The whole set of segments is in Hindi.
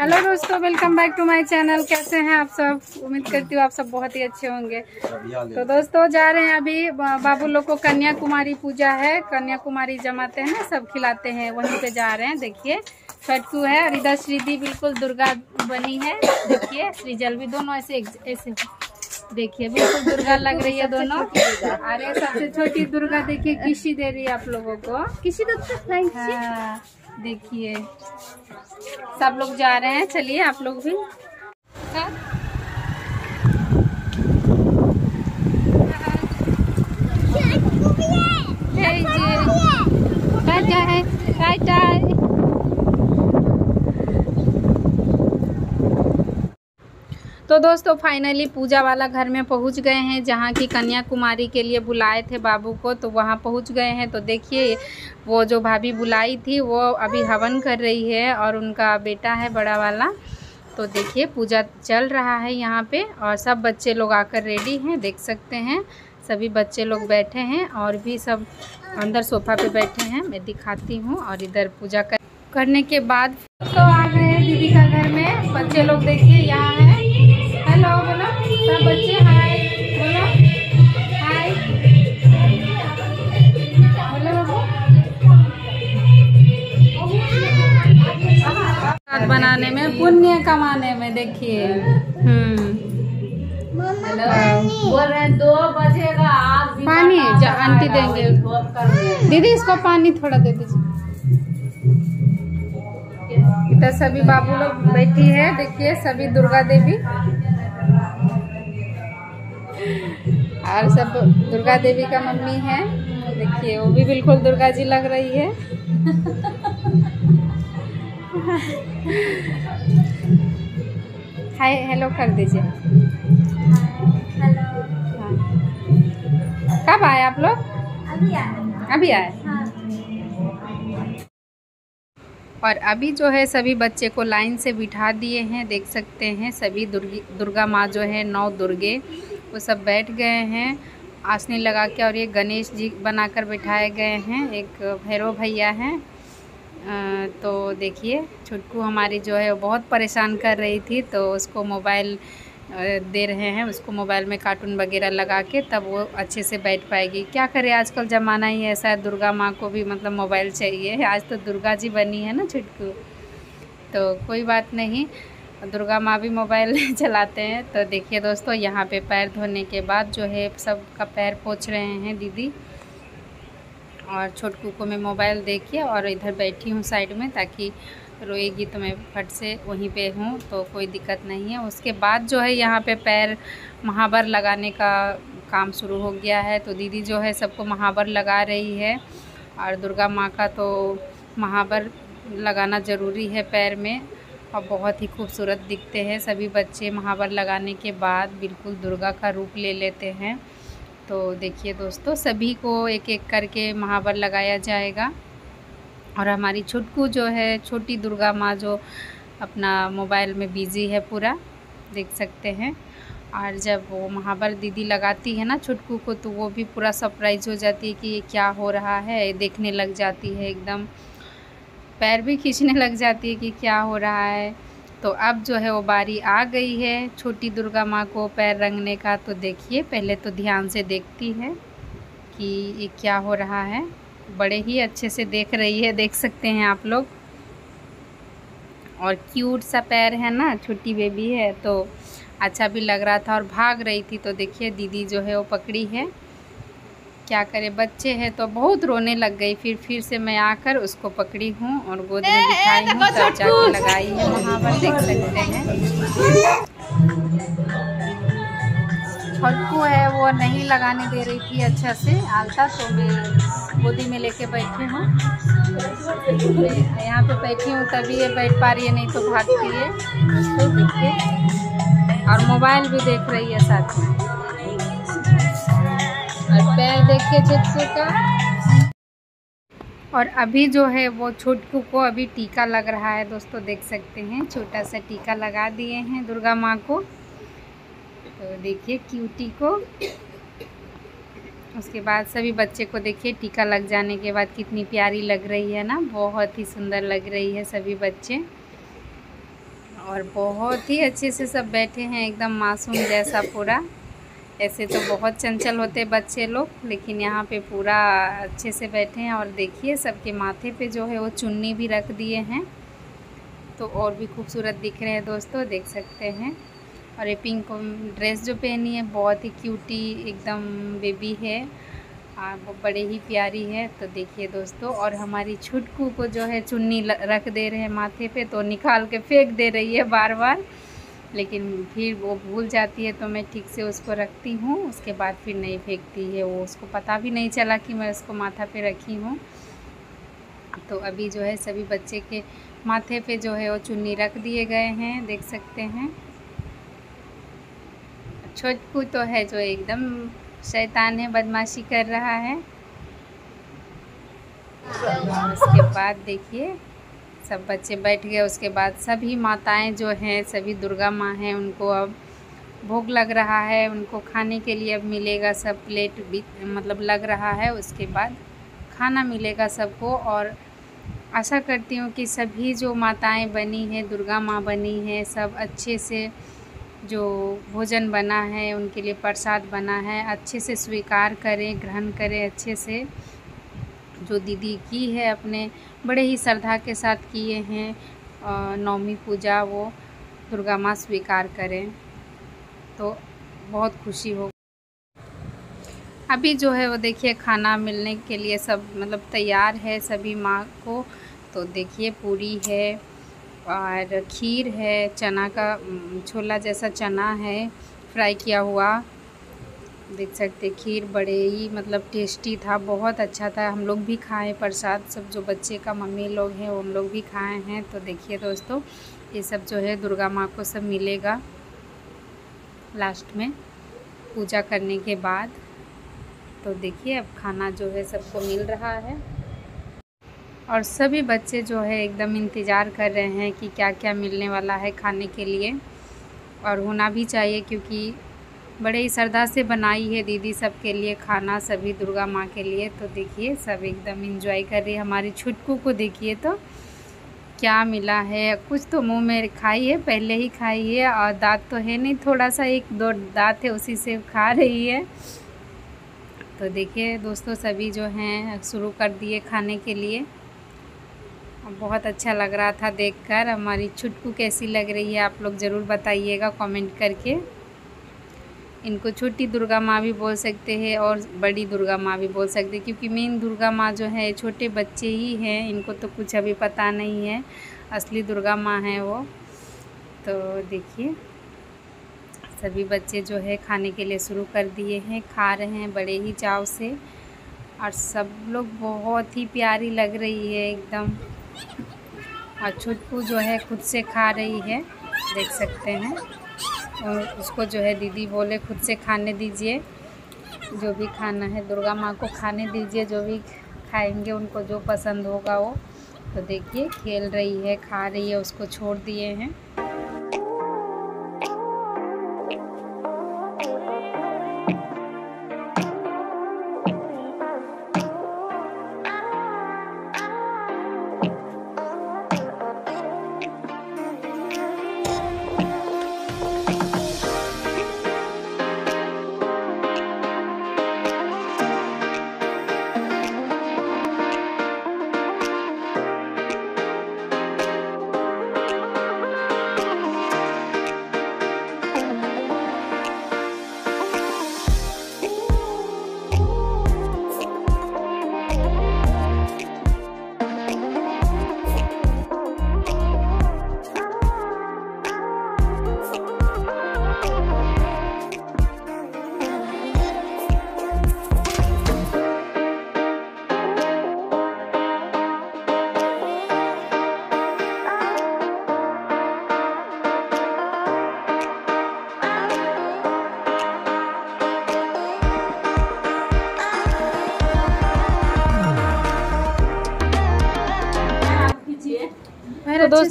हेलो दोस्तों welcome back to my channel कैसे हैं आप सब? उम्मीद करती हूँ आप सब बहुत ही अच्छे होंगे। तो दोस्तों जा रहे हैं अभी बाबू लोग को कन्याकुमारी पूजा है। कन्याकुमारी जमाते हैं ना सब खिलाते हैं वहीं पे जा रहे हैं। देखिए छठकू है और इधर श्रीदी बिल्कुल दुर्गा बनी है। देखिए श्रीजल भी दोनों ऐसे ऐसे। देखिए बिल्कुल दुर्गा लग रही है दोनों। अरे सबसे छोटी दुर्गा देखिए किसी दे रही है आप लोगों को। किसी हाँ, देखिए। सब लोग जा रहे हैं। चलिए आप लोग भी हाँ। Hey, जी। टाटा है टाटा है। तो दोस्तों फाइनली पूजा वाला घर में पहुँच गए हैं, जहाँ की कन्याकुमारी के लिए बुलाए थे बाबू को तो वहाँ पहुँच गए हैं। तो देखिए, वो जो भाभी बुलाई थी, वो अभी हवन कर रही है और उनका बेटा है बड़ा वाला। तो देखिए, पूजा चल रहा है यहाँ पे और सब बच्चे लोग आकर रेडी हैं, देख सकते हैं। सभी बच्चे लोग बैठे हैं और भी सब अंदर सोफा पे बैठे हैं। मैं दिखाती हूँ और इधर पूजा कर करने के बाद तो आ गए दीदी का घर में। बच्चे लोग देखिए, यहाँ सब बच्चे हाय बोलो। हाय। बोलो बनाने में पुण्य कमाने में देखिए। हम्म। बोल रहे दो बजेगा आप पानी आंटी देंगे। देंगे। दीदी इसको पानी थोड़ा दे दीजिए। इधर सभी बाबू लोग बैठी है देखिए सभी दुर्गा देवी। और सब दुर्गा देवी का मम्मी है। देखिए, वो भी बिल्कुल दुर्गा जी लग रही है। हाय हेलो कर दीजिए। कब आए आप लोग? अभी आए। और अभी जो है, सभी बच्चे को लाइन से बिठा दिए हैं, देख सकते हैं। सभी दुर्गी, दुर्गा माँ जो है, नौ दुर्गे। वो सब बैठ गए हैं। आसनी लगा के और ये गणेश जी बनाकर बिठाए गए हैं। एक भैरव भैया हैं। तो देखिए, छुटकू हमारी जो है बहुत परेशान कर रही थी तो उसको मोबाइल दे रहे हैं। उसको मोबाइल में कार्टून वगैरह लगा के तब वो अच्छे से बैठ पाएगी। क्या करे आजकल ज़माना ही ऐसा है, दुर्गा माँ को भी मतलब मोबाइल चाहिए। आज तो दुर्गा जी बनी है ना छुटकू। तो कोई बात नहीं। दुर्गा माँ भी मोबाइल चलाते हैं। तो देखिए दोस्तों, यहाँ पे पैर धोने के बाद जो है सबका पैर पोछ रहे हैं दीदी। और छोटकू को मैं मोबाइल देखिए और इधर बैठी हूँ साइड में ताकि रोएगी तो मैं फट से वहीं पे हूँ तो कोई दिक्कत नहीं है। उसके बाद जो है यहाँ पे पैर महावर लगाने का काम शुरू हो गया है। तो दीदी जो है सबको महावर लगा रही है और दुर्गा माँ का तो महावर लगाना ज़रूरी है पैर में। और बहुत ही खूबसूरत दिखते हैं। सभी बच्चे महावर लगाने के बाद बिल्कुल दुर्गा का रूप ले लेते हैं। तो देखिए दोस्तों, सभी को एक एक करके महावर लगाया जाएगा। और हमारी छुटकू जो है, छोटी दुर्गा माँ जो अपना मोबाइल में बिज़ी है पूरा, देख सकते हैं। और जब वो महावर दीदी लगाती है ना छुटकू को तो वो भी पूरा सरप्राइज़ हो जाती है कि ये क्या हो रहा है देखने लग जाती है एकदम। पैर भी खींचने लग जाती है कि क्या हो रहा है। तो अब जो है वो बारी आ गई है छोटी दुर्गा माँ को पैर रंगने का। तो देखिए, पहले तो ध्यान से देखती है कि ये क्या हो रहा है। बड़े ही अच्छे से देख रही है, देख सकते हैं आप लोग। और क्यूट सा पैर है ना, छोटी बेबी है तो अच्छा भी लग रहा था और भाग रही थी। तो देखिए, दीदी जो है वो पकड़ी है। क्या करे? बच्चे हैं तो बहुत रोने लग गई। फिर फिर से मैं आकर उसको पकड़ी हूँ और गोद में बिठाई हूँ तब जाके लगाई है वहाँ पर देख सकते हैं। छटकू है वो नहीं लगाने दे रही थी अच्छा से। आलता तो मैं गोदी में लेके बैठी हूँ। यहाँ पे बैठी हूँ तभी ये बैठ पा रही है नहीं तो भागती है। उसको देखिए और मोबाइल भी देख रही है साथ में। और पैर देखिए छुटकू का। और अभी जो है वो छुटकू को अभी टीका लग रहा है, दोस्तों देख सकते हैं, छोटा सा टीका लगा दिए हैं दुर्गा माँ को। तो देखिए क्यूटी को। उसके बाद सभी बच्चे को देखिए टीका लग जाने के बाद कितनी प्यारी लग रही है ना, बहुत ही सुंदर लग रही है सभी बच्चे। और बहुत ही अच्छे से सब बैठे हैं, एकदम मासूम जैसा पूरा। ऐसे तो बहुत चंचल होते बच्चे लोग, लेकिन यहाँ पे पूरा अच्छे से बैठे हैं और देखिए सबके माथे पे जो है वो चुन्नी भी रख दिए हैं। तो और भी खूबसूरत दिख रहे हैं दोस्तों, देख सकते हैं। और ये पिंक ड्रेस जो पहनी है, बहुत ही क्यूटी एकदम बेबी है वो बड़े ही प्यारी है। तो देखिए दोस्तों, और हमारी छुटकू को जो है चुन्नी रख दे रहे हैं माथे पे तो निकाल के फेंक दे रही है बार बार लेकिन फिर वो भूल जाती है तो मैं ठीक से उसको रखती हूँ। उसके बाद फिर नहीं फेंकती है। वो उसको पता भी नहीं चला कि मैं उसको माथा पे रखी हूँ। तो अभी जो है सभी बच्चे के माथे पे जो है वो चुन्नी रख दिए गए हैं। देख सकते हैं। छोटकू तो है जो एकदम शैतान है, बदमाशी कर रहा है। उसके बाद देखिए। सब बच्चे बैठ गए, उसके बाद सभी माताएँ जो हैं, सभी दुर्गा माँ हैं, उनको अब भोग लग रहा है, उनको खाने के लिए अब मिलेगा सब प्लेट भी मतलब लग रहा है, उसके बाद खाना मिलेगा सबको और आशा करती हूँ कि सभी जो माताएँ बनी हैं, दुर्गा माँ बनी हैं, सब अच्छे से जो भोजन बना है, उनके लिए प्रसाद बना है, अच्छे से स्वीकार करें, ग्रहण करें, अच्छे से जो दीदी की है अपने, बड़े ही श्रद्धा के साथ किए हैं नौमी पूजा वो दुर्गा माँ स्वीकार करें तो बहुत खुशी हो। अभी जो है वो देखिए खाना मिलने के लिए सब मतलब तैयार है सभी माँ को तो देखिए पूरी है और खीर है, चना का छोला जैसा चना है, फ्राई किया हुआ। देख सकते खीर बड़े ही मतलब टेस्टी था, बहुत अच्छा था। हम लोग भी खाए, प्रसाद सब जो बच्चे का मम्मी लोग हैं हम लोग भी खाए हैं। तो देखिए दोस्तों, ये सब जो है दुर्गा माँ को सब मिलेगा लास्ट में, पूजा करने के बाद। तो देखिए अब खाना जो है सबको मिल रहा है। और सभी बच्चे जो है एकदम इंतज़ार कर रहे हैं कि क्या क्या मिलने वाला है खाने के लिए। और होना भी चाहिए क्योंकि बड़े ही श्रद्धा से बनाई है दीदी सबके लिए खाना, सभी दुर्गा माँ के लिए। तो देखिए, सब एकदम इंजॉय कर रही है। हमारी छुटकू को देखिए तो क्या मिला है? कुछ तो मुँह में खाई है, पहले ही खाई है। और दांत तो है नहीं थोड़ा सा एक दो दांत है, उसी से खा रही है। तो देखिए दोस्तों, सभी जो हैं, शुरू कर दिए खाने के लिए। बहुत अच्छा लग रहा था देखकर। हमारी छुटकू कैसी लग रही है, आप लोग ज़रूर बताइएगा कमेंट करके। इनको छोटी दुर्गा माँ भी बोल सकते हैं और बड़ी दुर्गा माँ भी बोल सकते हैं, क्योंकि मेन दुर्गा माँ जो है, छोटे बच्चे ही हैं, इनको तो कुछ अभी पता नहीं है। असली दुर्गा माँ है वो। तो देखिए, सभी बच्चे जो है, खाने के लिए शुरू कर दिए हैं, खा रहे हैं बड़े ही चाव से। और सब लोग बहुत ही प्यारी लग रही है एकदम। और छुटकू जो है, खुद से खा रही है, देख सकते हैं। और उसको जो है दीदी बोले, खुद से खाने दीजिए। जो भी खाना है, दुर्गा माँ को खाने दीजिए। जो भी खाएँगे, उनको जो पसंद होगा वो। तो देखिए, खेल रही है, खा रही है, उसको छोड़ दिए हैं।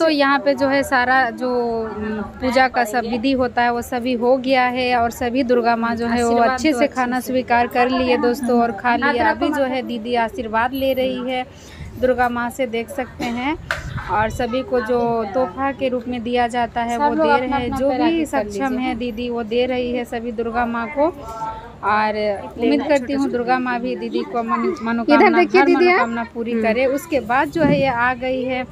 तो यहाँ पे जो है सारा जो पूजा का सब विधि होता है वो सभी हो गया है और सभी दुर्गा माँ जो है वो अच्छे से खाना स्वीकार कर लिए दोस्तों और खा लिया अभी जो है दीदी आशीर्वाद ले रही है। दुर्गा माँ से देख सकते हैं और सभी को जो तोहफा के रूप में दिया जाता है वो दे रहे हैं। जो भी सक्षम है दीदी वो दे रही है सभी दुर्गा माँ को। और उम्मीद करती हूँ दुर्गा माँ भी दीदी को मन- मनोकामना हर मनोकामना पूरी करे। उसके बाद जो है ये आ गई है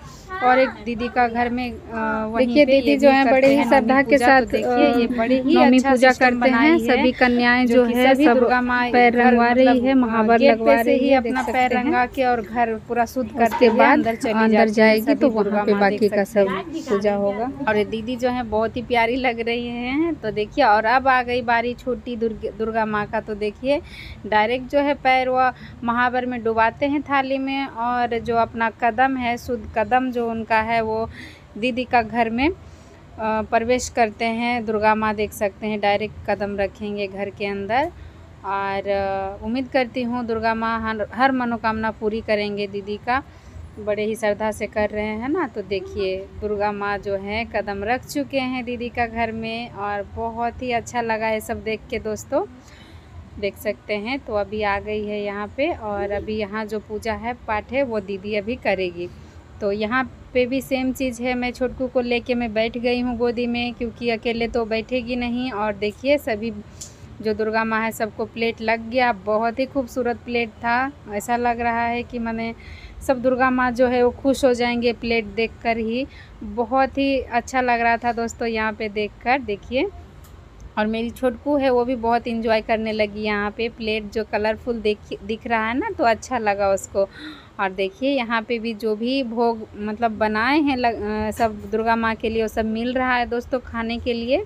और एक दीदी का घर में देखिए दीदी जो है बड़े ही श्रद्धा के साथ तो देखिए ये बड़े ही नवमी अच्छा पूजा करते हैं सभी कन्याएँ जो है सब दुर्गा माँ पैर रंगवा रही मतलब, है महावर लगवा रही है अपना पैर रंगा के और घर पूरा शुद्ध करके बाद अंदर है जाएगी तो वहाँ पे बाकी का सब पूजा होगा। और ये दीदी जो है बहुत ही प्यारी लग रही है तो देखिये और अब आ गई बारी छोटी दुर्ग दुर्गा माँ का तो देखिए डायरेक्ट जो है पैर वह महावर में डुबाते हैं थाली में और जो अपना कदम है, शुद्ध कदम जो उनका है वो दीदी का घर में प्रवेश करते हैं। दुर्गा माँ देख सकते हैं डायरेक्ट कदम रखेंगे घर के अंदर। और उम्मीद करती हूँ दुर्गा माँ हर हर मनोकामना पूरी करेंगे दीदी का। बड़े ही श्रद्धा से कर रहे हैं ना? तो देखिए, दुर्गा माँ जो है, कदम रख चुके हैं दीदी का घर में और बहुत ही अच्छा लगा है सब देख के दोस्तों। देख सकते हैं। तो अभी आ गई है यहाँ पे और अभी यहाँ जो पूजा है, पाठ है, वो दीदी अभी करेगी। तो यहाँ पे भी सेम चीज़ है। मैं छोटकू को लेके मैं बैठ गई हूँ गोदी में क्योंकि अकेले तो बैठेगी नहीं और देखिए सभी जो दुर्गा माँ है, सबको प्लेट लग गया। बहुत ही खूबसूरत प्लेट था। ऐसा लग रहा है कि मैंने सब दुर्गा माँ जो है वो खुश हो जाएँगे प्लेट देखकर ही। बहुत ही अच्छा लग रहा था दोस्तों यहाँ पे देखकर। देखिए। और मेरी छोटकू है वो भी बहुत इंजॉय करने लगी यहाँ पे। प्लेट जो कलरफुल दिख दिख रहा है ना तो अच्छा लगा उसको। और देखिए यहाँ पे भी जो भी भोग मतलब बनाए हैं लग, सब दुर्गा माँ के लिए वो सब मिल रहा है दोस्तों खाने के लिए।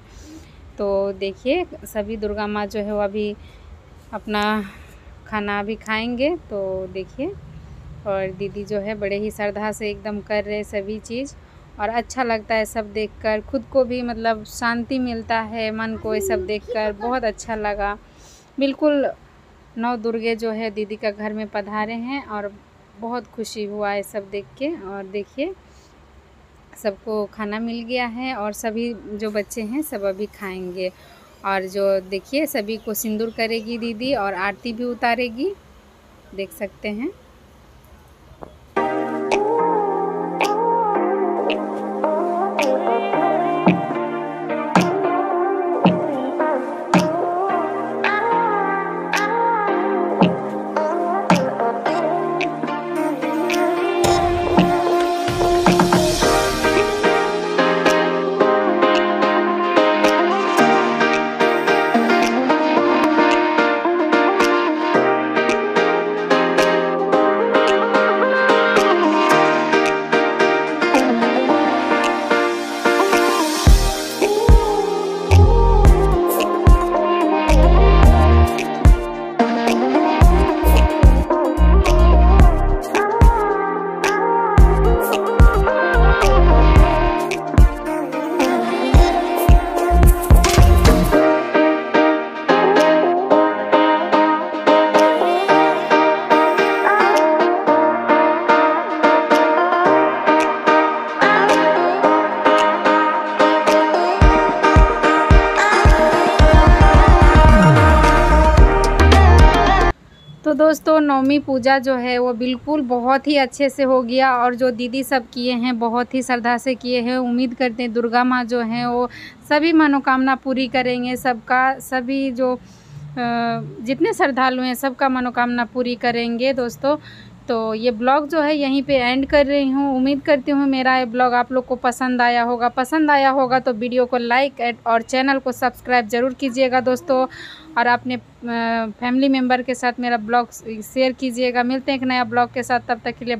तो देखिए सभी दुर्गा माँ जो है वो अभी अपना खाना अभी खाएँगे। तो देखिए और दीदी जो है बड़े ही श्रद्धा से एकदम कर रहे सभी चीज़। और अच्छा लगता है सब देखकर। खुद को भी मतलब शांति मिलता है मन को ये सब देखकर। बहुत अच्छा लगा। बिल्कुल नौ दुर्गे जो है दीदी का घर में पधारे हैं और बहुत खुशी हुआ है सब देख के। और देखिए, सबको खाना मिल गया है और सभी जो बच्चे हैं सब अभी खाएँगे। और जो देखिए, सभी को सिंदूर करेगी दीदी और आरती भी उतारेगी। देख सकते हैं। नवमी पूजा जो है वो बिल्कुल बहुत ही अच्छे से हो गया और जो दीदी सब किए हैं, बहुत ही श्रद्धा से किए हैं। उम्मीद करते हैं दुर्गा माँ जो हैं वो सभी मनोकामना पूरी करेंगे, सबका, सभी जो जितने श्रद्धालु हैं सबका मनोकामना पूरी करेंगे दोस्तों। तो ये ब्लॉग जो है यहीं पे एंड कर रही हूँ। उम्मीद करती हूँ मेरा ये ब्लॉग आप लोग को पसंद आया होगा। पसंद आया होगा तो वीडियो को लाइक और चैनल को सब्सक्राइब ज़रूर कीजिएगा दोस्तों। और अपने फैमिली मेंबर के साथ मेरा ब्लॉग शेयर कीजिएगा। मिलते हैं एक नया ब्लॉग के साथ, तब तक के लिए